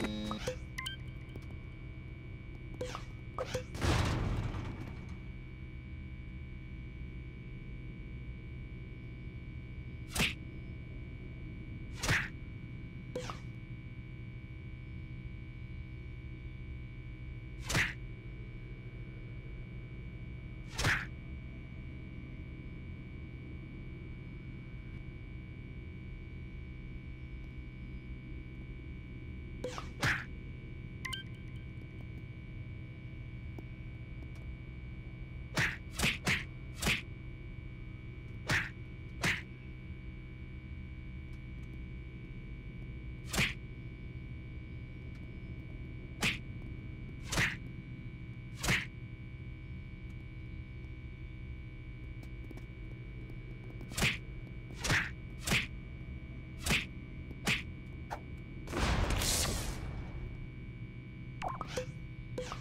Thank you. You Yeah.